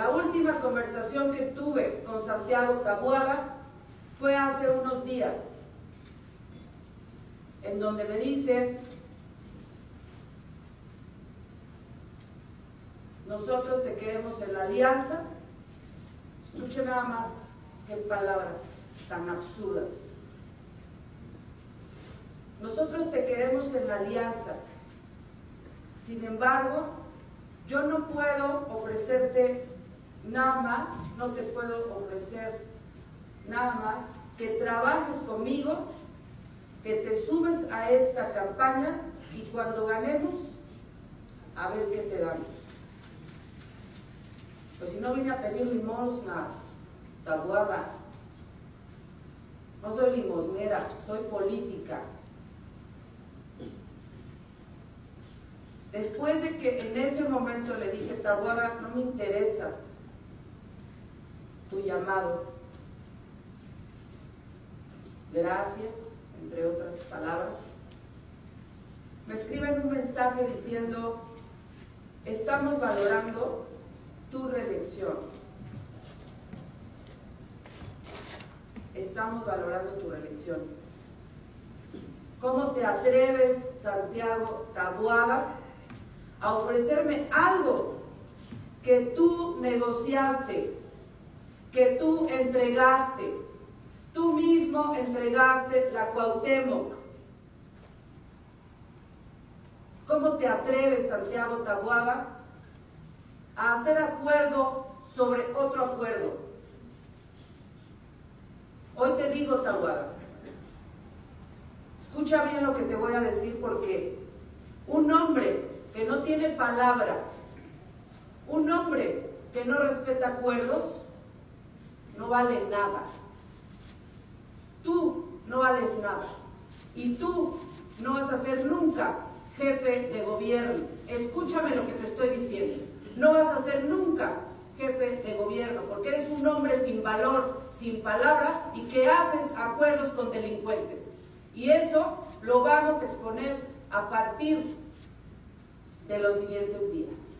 La última conversación que tuve con Santiago Tabuada fue hace unos días, en donde me dice, nosotros te queremos en la alianza, escuche nada más qué palabras tan absurdas. Nosotros te queremos en la alianza, sin embargo, yo no puedo ofrecerte nada más, no te puedo ofrecer nada más que trabajes conmigo, que te subes a esta campaña y cuando ganemos, a ver qué te damos. Pues si no vine a pedir limosnas, tabuada, no soy limosnera, soy política. Después de que en ese momento le dije, Tabuada, no me interesa tu llamado. Gracias, entre otras palabras. Me escriben un mensaje diciendo, estamos valorando tu reelección. Estamos valorando tu reelección. ¿Cómo te atreves, Santiago Tabuada, a ofrecerme algo que tú negociaste, que tú entregaste. Tú mismo entregaste la Cuauhtémoc. ¿Cómo te atreves, Santiago Tabuada, a hacer acuerdo sobre otro acuerdo? Hoy te digo, Tabuada, escucha bien lo que te voy a decir porque un hombre que no tiene palabra, un hombre que no respeta acuerdos, no vale nada. Tú no vales nada. Y tú no vas a ser nunca jefe de gobierno. Escúchame lo que te estoy diciendo. No vas a ser nunca jefe de gobierno porque eres un hombre sin valor, sin palabra y que haces acuerdos con delincuentes. Y eso lo vamos a exponer a partir de los siguientes días.